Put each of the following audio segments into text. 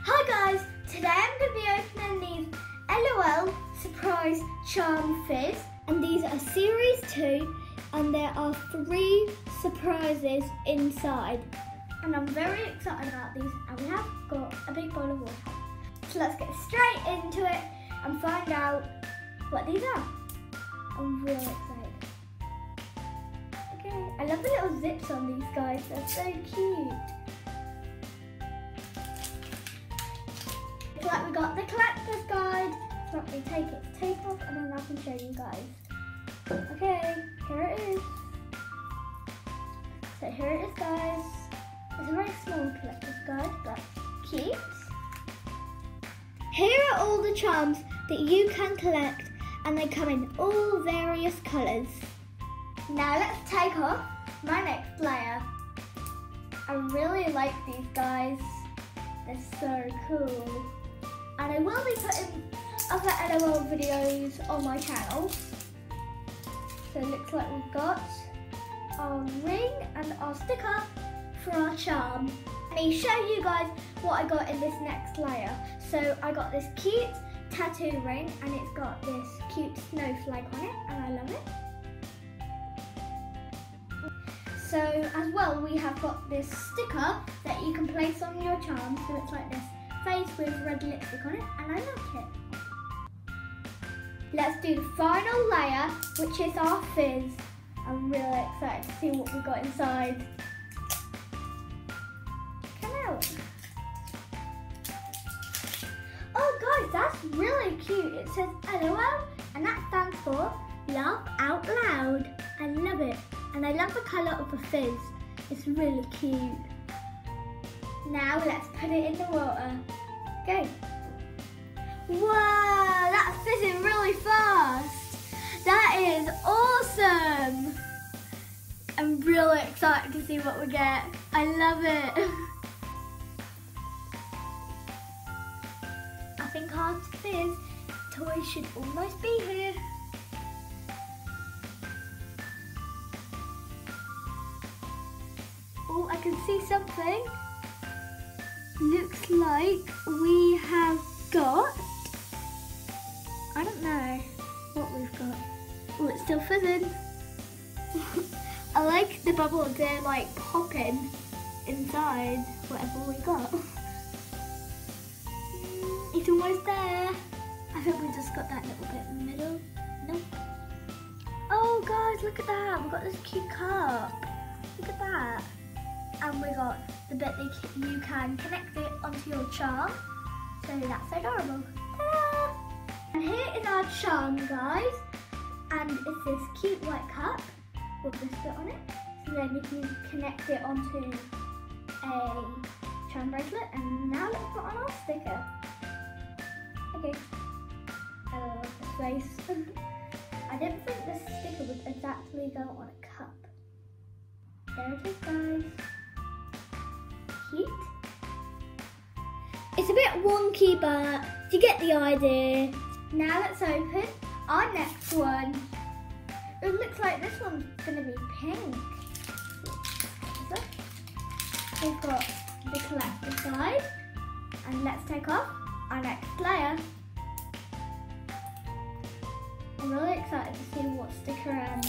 Hi guys, today I'm going to be opening these LOL Surprise Charm Fizz and these are series 2 and there are three surprises inside and I'm very excited about these and we have got a big bowl of water. So let's get straight into it and find out what these are. I'm really excited. Okay, I love the little zips on these guys, they're so cute. Like got the collector's guide. So let me take its tape off and then I can show you guys. Okay, here it is. So here it is guys. It's a very small collector's guide, but cute. Here are all the charms that you can collect and they come in all various colours. Now let's take off my next layer. I really like these guys. They're so cool. And I will be putting other LOL videos on my channel. So it looks like we've got our ring and our sticker for our charm. Let me show you guys what I got in this next layer. So I got this cute tattoo ring and it's got this cute snowflake on it and I love it. So as well we have got this sticker that you can place on your charm so it's like this face with red lipstick on it and I like it. Let's do the final layer which is our fizz. I'm really excited to see what we got inside. Come out. Oh guys, that's really cute. It says LOL and that stands for Laugh Out Loud. I love it. And I love the colour of the fizz. It's really cute. Now let's put it in the water. Go. Wow, that's fizzing really fast. That is awesome. I'm really excited to see what we get. I love it. I think our fizz toy should almost be here. Oh, I can see something. Looks like we have got, I don't know what we've got. Oh, it's still fizzing. I like the bubbles, they're like popping inside whatever we got. It's almost there. I think we just got that little bit in the middle. Nope. Oh guys, look at that. We've got this cute cup. Look at that. And we got the bit that you can connect it onto your charm. So that's adorable. And here is our charm, guys. And it's this cute white cup with this bit on it. So then you can connect it onto a charm bracelet. And now let's put on our sticker. Okay. Uh, this face. I didn't think this sticker would exactly go on a cup. There it is, guys. It's a bit wonky, but you get the idea. Now let's open our next one. It looks like this one's gonna be pink. We've got the collector side, and let's take off our next layer. I'm really excited to see what sticker and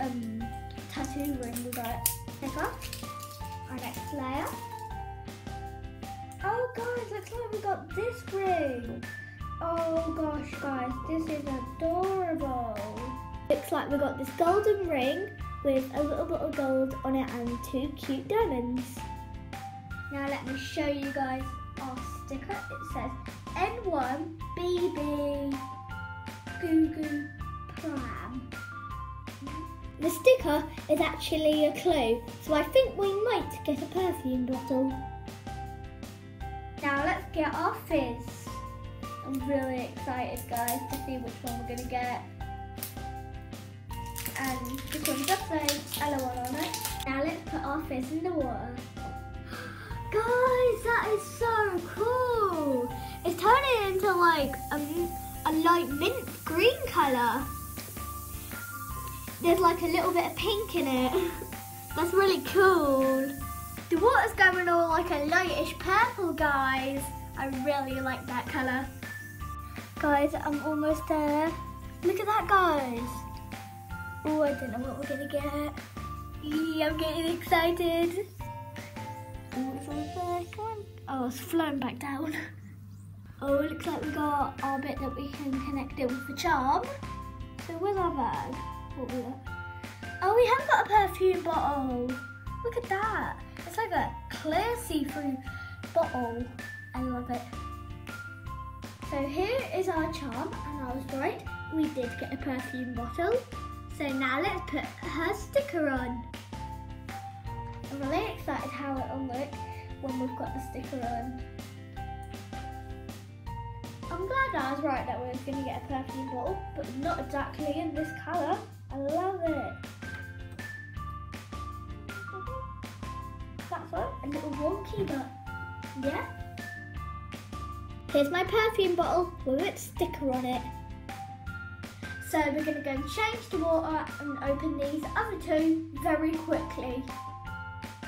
um, tattoo ring we got. Take off our next layer. Oh guys, looks like we got this ring. Oh gosh guys, this is adorable. Looks like we got this golden ring with a little bit of gold on it and two cute diamonds. Now let me show you guys our sticker. It says N1BB Goo Goo Pram. The sticker is actually a clue, so I think we might get a perfume bottle. Now let's get our fizz. I'm really excited guys to see which one we're going to get. And this one does say LOL on it. Now let's put our fizz in the water. Guys, that is so cool. It's turning into like a, a light mint green colour. There's like a little bit of pink in it. That's really cool. The water's going all like a lightish purple, guys. I really like that colour. Guys, I'm almost there. Look at that, guys. Oh, I don't know what we're gonna get. Eee, I'm getting excited. Oh, it's almost there. Come on. Oh, it's flown back down. Oh, it looks like we got our bit that we can connect it with the charm. So where's our bag? Oh, we haven't got a perfume bottle. Look at that. It's like a clear see-through bottle. I love it. So here is our charm, and I was right. We did get a perfume bottle. So now let's put her sticker on. I'm really excited how it will look when we've got the sticker on. I'm glad I was right that we were going to get a perfume bottle, but not exactly in this colour. A little wonky, but yeah. Here's my perfume bottle with its sticker on it. So we're going to go and change the water and open these other two very quickly.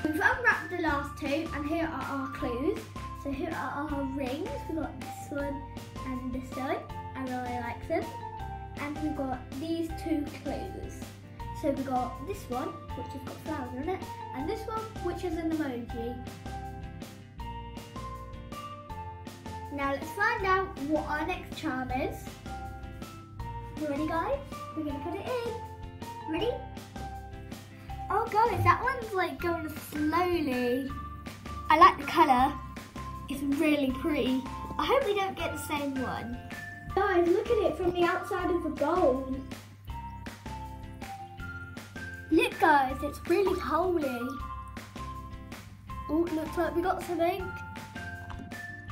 We've unwrapped the last two and here are our clues. So here are our rings. We've got this one and this one. I really like them. And we've got these two clues. So we've got this one, which has got flowers on it, and which is an emoji. Now let's find out what our next charm is. You ready guys? We're gonna put it in. Ready? Oh guys, that one's like going slowly. I like the colour. It's really pretty. I hope we don't get the same one. Guys, look at it from the outside of the bowl. Look guys, it's really holy. Oh, looks like we got some ink.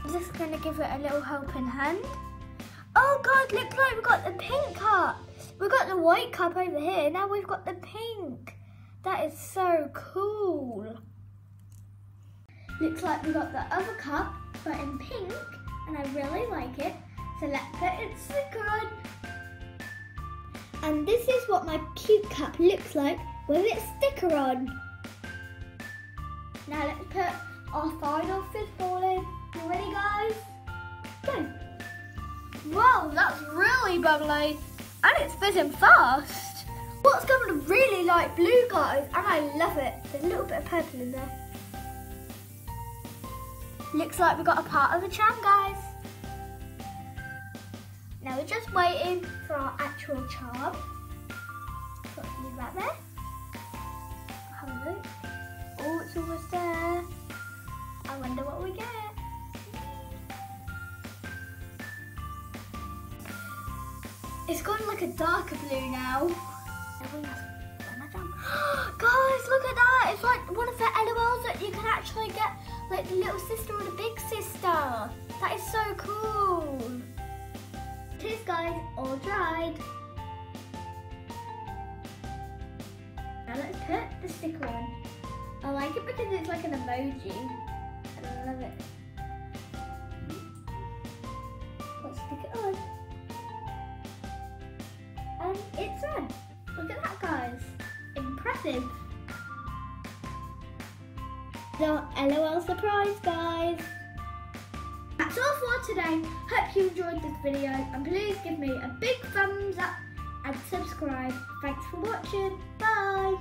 I'm just gonna give it a little helping hand. Oh God, looks like we've got the pink cup. We've got the white cup over here. Now we've got the pink. That is so cool. Looks like we got the other cup, but in pink, and I really like it. So let's put its sticker on. And this is what my cute cup looks like with its sticker on. Now let's put our final fizz ball in. You ready guys? Go. Wow, that's really bubbly. And it's fizzing fast. What's coming to really light blue guys and I love it. There's a little bit of purple in there. Looks like we got a part of the charm guys. Now we're just waiting for our actual charm. Put it right there. Have a look. It's almost there. I wonder what we get. It's gone like a darker blue now. Guys, look at that. It's like one of the LOLs that you can actually get like the little sister or the big sister. That is so cool. Cheers guys, all dried. Now let's put the sticker on. I like it because it's like an emoji. And I love it. Let's stick it on. And it's on. Look at that guys. Impressive. So, LOL surprise guys. That's all for today. Hope you enjoyed this video and please give me a big thumbs up and subscribe. Thanks for watching. Bye.